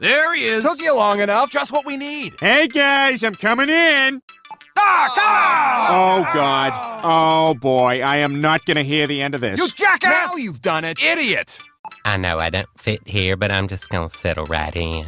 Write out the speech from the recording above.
There he is. Took you long enough. Just what we need. Hey guys, I'm coming in. Ah, Oh God. Oh boy, I am not gonna hear the end of this. You jackass! Now you've done it. Idiot! I know I don't fit here, but I'm just gonna settle right in.